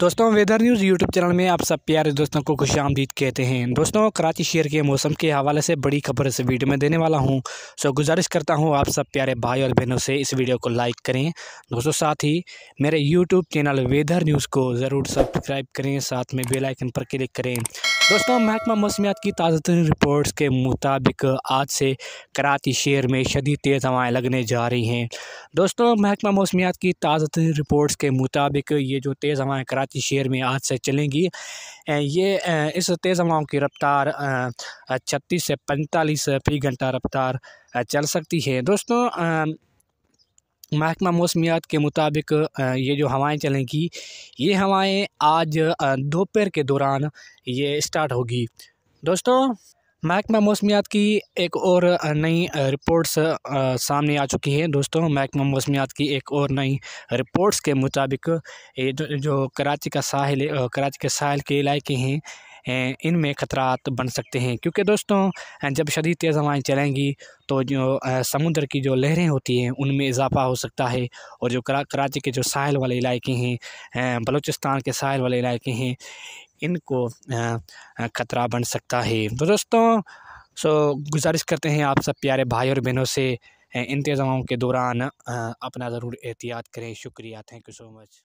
दोस्तों, weather news YouTube channel में आप सब प्यारे दोस्तों को खुश आमदीद कहते हैं। दोस्तों, कराची शहर के मौसम के हवाले से बड़ी खबर इस वीडियो में देने वाला हूँ। सो, गुजारिश करता हूँ आप सब प्यारे भाई और बहनों से इस वीडियो को लाइक करें। दोस्तों, साथ ही मेरे यूट्यूब चैनल वेदर न्यूज़ को ज़रूर सब्सक्राइब करें। साथ में बेलाइकन पर क्लिक करें। दोस्तों, महकमा मौसमियात की ताज़ा तरीन रिपोर्ट्स के मुताबिक आज से कराची शहर में शदीद तेज़ हवाएँ लगने जा रही हैं। दोस्तों, महकमा मौसमियात की ताज़ा तरीन रिपोर्ट्स के मुताबिक ये जो तेज़ हवाएँ कराची शहर में आज से चलेंगी ये इस तेज़ हवाओं की रफ्तार छत्तीस से पैंतालीस फ़ी घंटा रफ्तार चल सकती है। दोस्तों महकमा मौसमियात के मुताबिक ये जो हवाएँ चलेंगी ये हवाएँ आज दोपहर के दौरान ये स्टार्ट होगी। दोस्तों महकमा मौसमियात की एक और नई रिपोर्ट्स सामने आ चुकी है। दोस्तों महकमा मौसमियात की एक और नई रिपोर्ट्स के मुताबिक ये जो, जो कराची का साहिल कराची के साहिल के इलाके हैं इनमें ख़तरात बन सकते हैं। क्योंकि दोस्तों जब शदीद तेज़ हवाएँ चलेंगी तो जो समुद्र की जो लहरें होती हैं उनमें इजाफ़ा हो सकता है। और जो करा, कराची के जो साहिल वाले इलाके हैं बलूचिस्तान के साहिल वाले इलाके हैं इनको ख़तरा बन सकता है। तो दोस्तों सो गुजारिश करते हैं आप सब प्यारे भाई और बहनों से इन तेज़ के दौरान अपना ज़रूर एहतियात करें। शुक्रिया थैंक यू सो मच।